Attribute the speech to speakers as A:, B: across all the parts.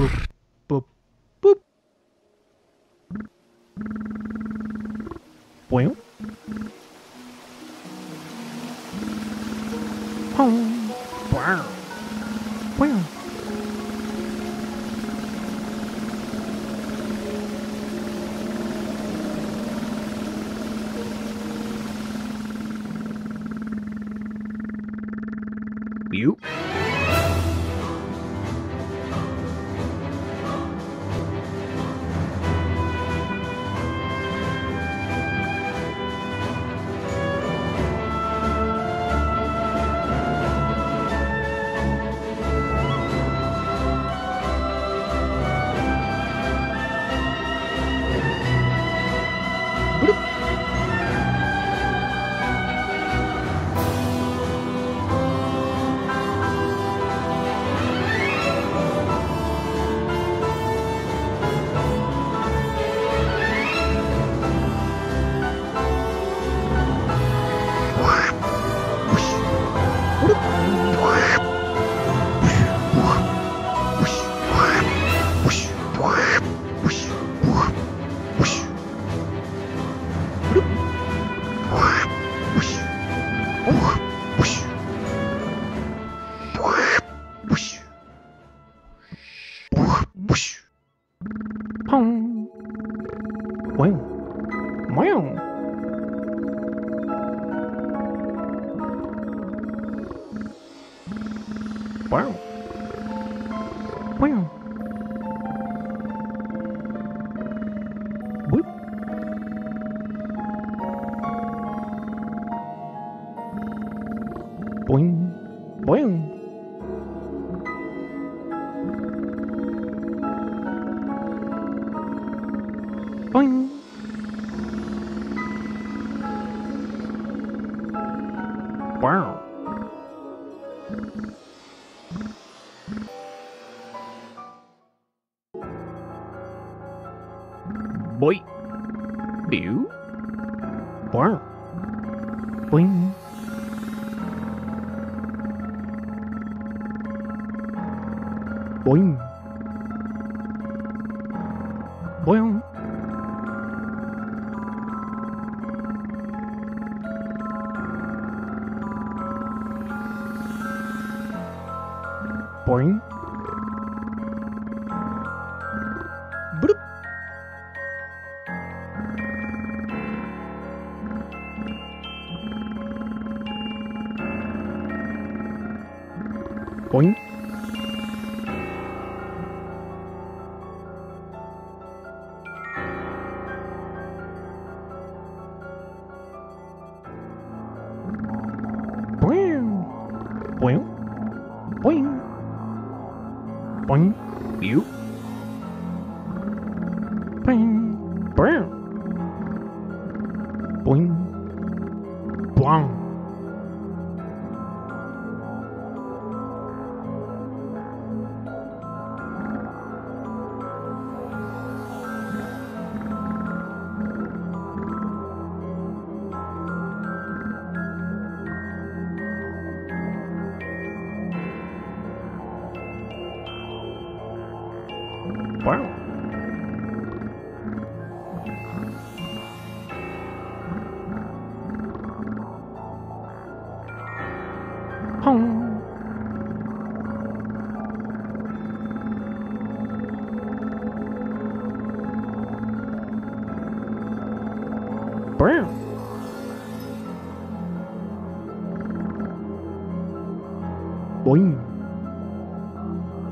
A: boop, boop, boop. Well. Home. Wow. Wow. You. 펑. 모용 모용 Boing. Wow. Boy. Biu. Wow. Boing. Boing. Boing. Bloop. Boing. Boing. Boing. Boing. Boing. You. Boing. Boing.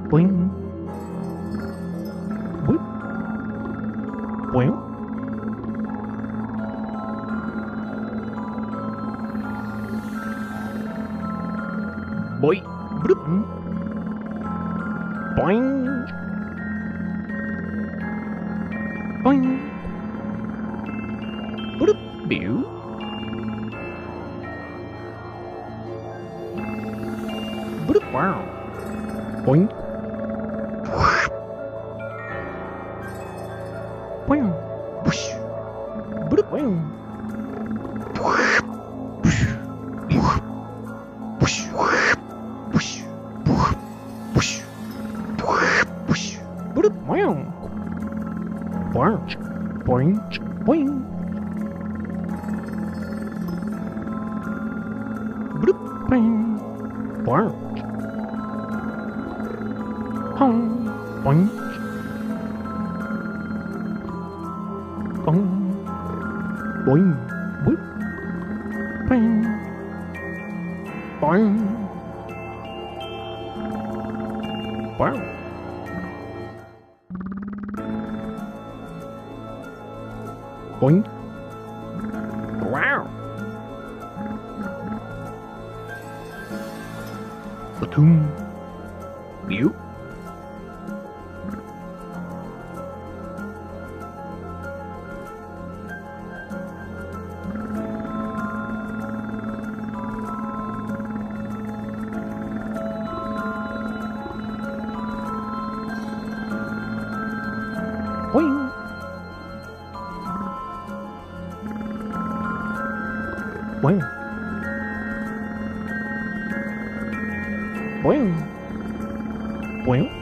A: Boing. Whoop. Boing. Boy. Bloop. Boing. Boing. Bloop. Biu. Bloop. Wow. Boing. Boing. Boing. Boing. Boing. Boing. Boing. Wow. Boing. Wow. Batum. You. 喂喂喂喂